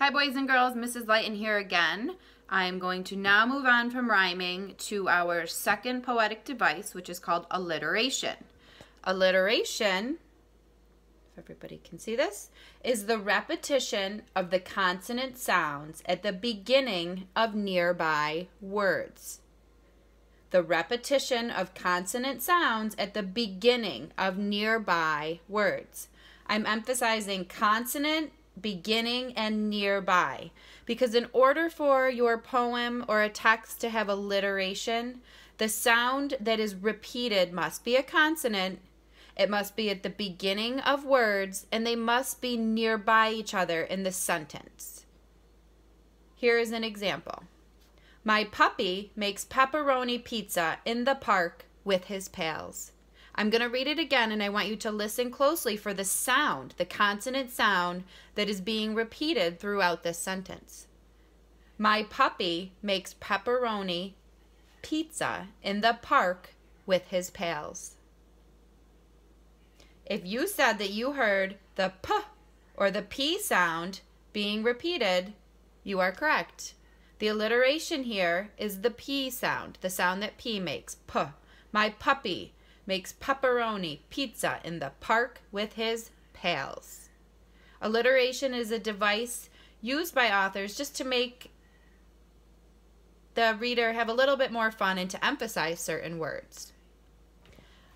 Hi boys and girls, Mrs. Lighton here again. I'm going to now move on from rhyming to our second poetic device, which is called alliteration. Alliteration, if everybody can see this, is the repetition of the consonant sounds at the beginning of nearby words. The repetition of consonant sounds at the beginning of nearby words. I'm emphasizing consonant beginning and nearby. Because in order for your poem or a text to have alliteration, the sound that is repeated must be a consonant, it must be at the beginning of words, and they must be nearby each other in the sentence. Here is an example. My puppy makes pepperoni pizza in the park with his pals. I'm going to read it again and I want you to listen closely for the sound, the consonant sound that is being repeated throughout this sentence. My puppy makes pepperoni pizza in the park with his pals. If you said that you heard the p or the p sound being repeated, you are correct. The alliteration here is the p sound, the sound that p makes. P. My puppy makes pepperoni pizza in the park with his pals. Alliteration is a device used by authors just to make the reader have a little bit more fun and to emphasize certain words.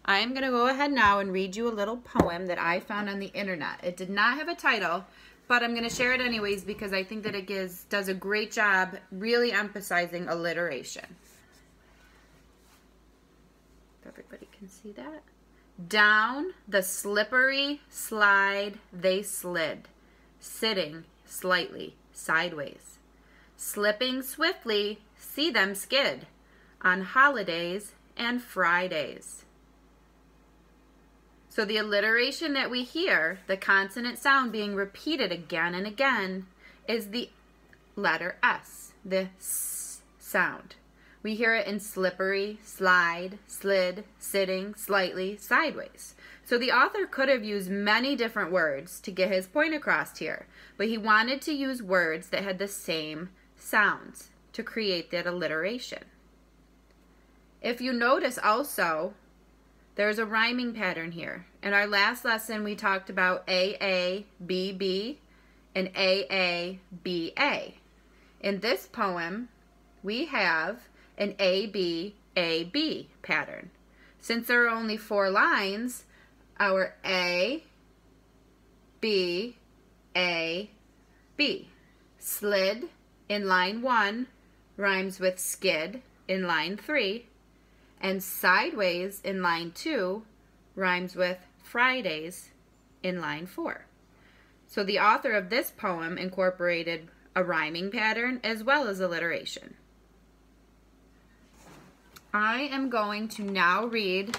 I'm going to go ahead now and read you a little poem that I found on the internet. It did not have a title, but I'm going to share it anyways because I think that it gives does a great job really emphasizing alliteration. Everybody can see that. Down the slippery slide they slid, sitting slightly sideways. Slipping swiftly, see them skid on holidays and Fridays. So the alliteration that we hear, the consonant sound being repeated again and again, is the letter S, the S sound. We hear it in slippery, slide, slid, sitting, slightly, sideways. So the author could have used many different words to get his point across here, but he wanted to use words that had the same sounds to create that alliteration. If you notice also, there's a rhyming pattern here. In our last lesson, we talked about AABB and AABA. In this poem, we have an A, B, A, B pattern. Since there are only four lines, our A, B, A, B. Slid in line one rhymes with skid in line three, and sideways in line two rhymes with Fridays in line four. So the author of this poem incorporated a rhyming pattern as well as alliteration. I am going to now read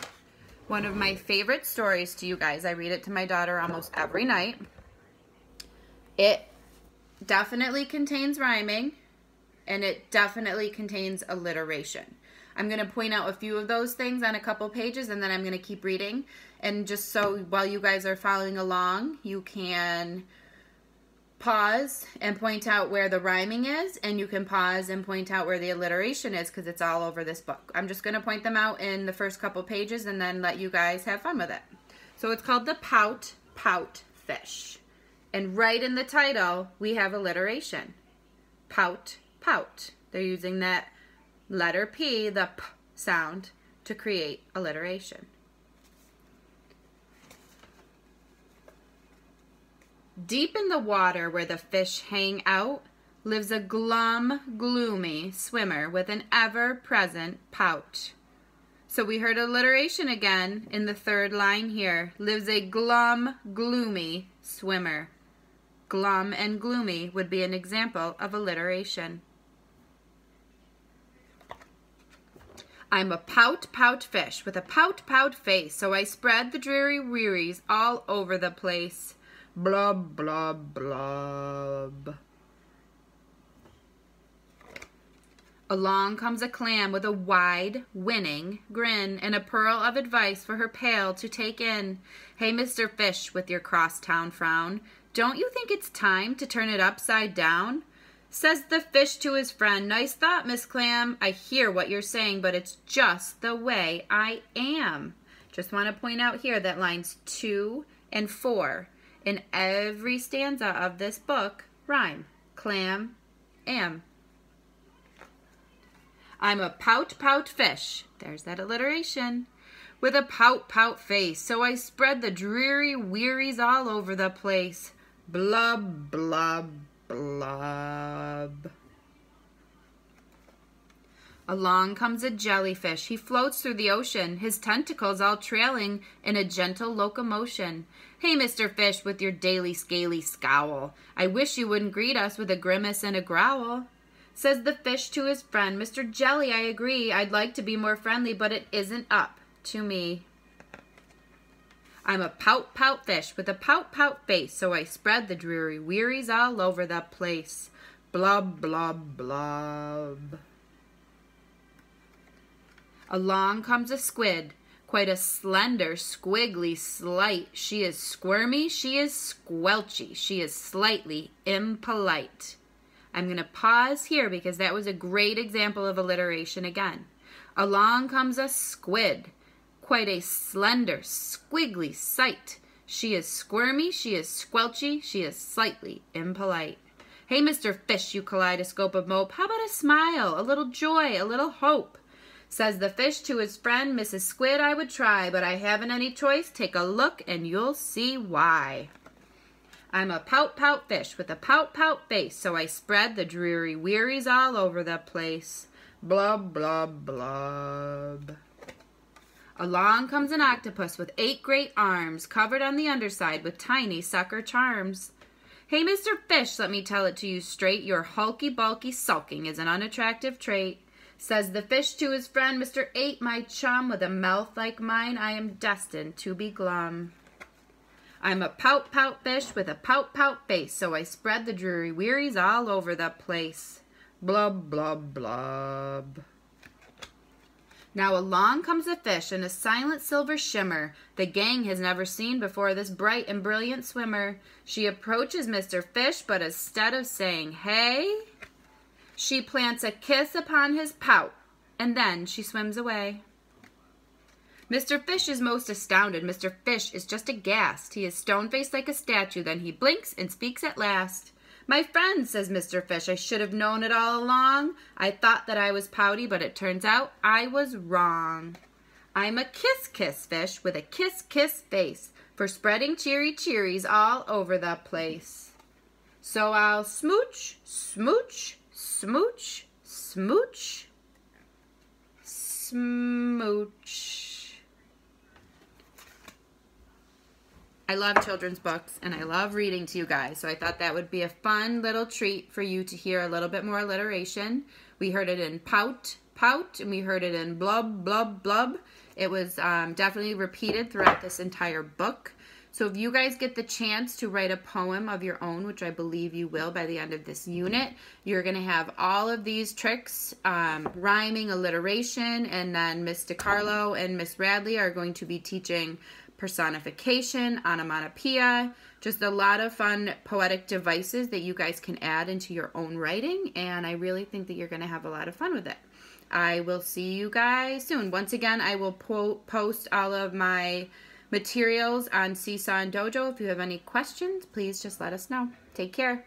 one of my favorite stories to you guys. I read it to my daughter almost every night. It definitely contains rhyming and it definitely contains alliteration. I'm going to point out a few of those things on a couple pages and then I'm going to keep reading. And just so while you guys are following along, you can pause and point out where the rhyming is and you can pause and point out where the alliteration is because it's all over this book. I'm just going to point them out in the first couple pages and then let you guys have fun with it. So it's called the Pout Pout Fish. And right in the title, we have alliteration. Pout Pout. They're using that letter P, the P sound, to create alliteration. Deep in the water where the fish hang out lives a glum, gloomy swimmer with an ever-present pout. So we heard alliteration again in the third line here. Lives a glum, gloomy swimmer. Glum and gloomy would be an example of alliteration. I'm a pout pout fish with a pout pout face, so I spread the dreary wearies all over the place. Blub, blub, blub. Along comes a clam with a wide, winning grin and a pearl of advice for her pail to take in. Hey, Mr. Fish, with your crosstown frown, Don't you think it's time to turn it upside down? Says the fish to his friend, Nice thought, Miss Clam. I hear what you're saying, but it's just the way I am. Just want to point out here that lines two and four in every stanza of this book rhyme. Clam, am. I'm a pout pout fish. There's that alliteration. With a pout pout face, so I spread the dreary wearies all over the place. Blub, blub, blub. Along comes a jellyfish. He floats through the ocean, his tentacles all trailing in a gentle locomotion. Hey, Mr. Fish, with your daily scaly scowl, I wish you wouldn't greet us with a grimace and a growl. Says the fish to his friend, Mr. Jelly, I agree, I'd like to be more friendly, but it isn't up to me. I'm a pout pout fish with a pout pout face, so I spread the dreary wearies all over the place. Blub, blub, blub. Along comes a squid, quite a slender, squiggly slight. She is squirmy, she is squelchy, she is slightly impolite. I'm going to pause here because that was a great example of alliteration again. Along comes a squid, quite a slender, squiggly sight. She is squirmy, she is squelchy, she is slightly impolite. Hey, Mr. Fish, you kaleidoscope of mope, how about a smile, a little joy, a little hope? Says the fish to his friend, Mrs. Squid, I would try, but I haven't any choice. Take a look and you'll see why. I'm a pout pout fish with a pout pout face, so I spread the dreary wearies all over the place. Blub, blub, blub. Along comes an octopus with eight great arms, covered on the underside with tiny sucker charms. Hey, Mr. Fish, let me tell it to you straight, your hulky bulky sulking is an unattractive trait. Says the fish to his friend, Mr. Eight, my chum, with a mouth like mine, I am destined to be glum. I'm a pout pout fish with a pout pout face, so I spread the dreary wearies all over the place. Blub, blub, blub. Now along comes a fish in a silent silver shimmer. The gang has never seen before this bright and brilliant swimmer. She approaches Mr. Fish, but instead of saying, hey, she plants a kiss upon his pout, and then she swims away. Mr. Fish is most astounded. Mr. Fish is just aghast. He is stone-faced like a statue. Then he blinks and speaks at last. My friend, says Mr. Fish, I should have known it all along. I thought that I was pouty, but it turns out I was wrong. I'm a kiss-kiss fish with a kiss-kiss face for spreading cheery cheeries all over the place. So I'll smooch, smooch, smooch, smooch, smooch. I love children's books and I love reading to you guys, so I thought that would be a fun little treat for you to hear a little bit more alliteration. We heard it in pout, pout, and we heard it in blub, blub, blub. It was um, definitely repeated throughout this entire book. So if you guys get the chance to write a poem of your own, which I believe you will by the end of this unit, you're going to have all of these tricks, um, rhyming, alliteration, and then Miss DiCarlo and Miss Radley are going to be teaching personification, onomatopoeia, just a lot of fun poetic devices that you guys can add into your own writing, and I really think that you're going to have a lot of fun with it. I will see you guys soon. Once again, I will po post all of my materials on Seesaw and Dojo. If you have any questions, please just let us know. Take care.